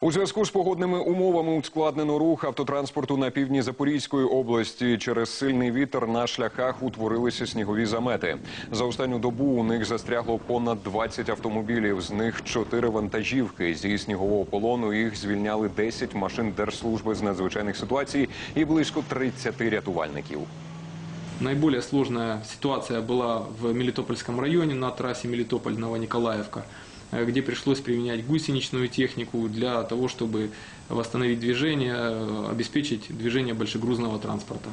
У зв'язку з погодними умовами ускладнено рух автотранспорту на півдні Запорізької області. Через сильний вітер на шляхах утворилися снігові замети. За останню добу у них застрягло понад 20 автомобілів. З них 4 вантажівки. Зі снігового полону їх звільняли 10 машин Держслужби з надзвичайних ситуацій і близько 30 рятувальників. Наиболее сложная ситуация была в Мелитопольском районе на трассе Мелитополь-Новониколаевка, где пришлось применять гусеничную технику для того, чтобы восстановить движение, э, обеспечить движение большегрузного транспорта.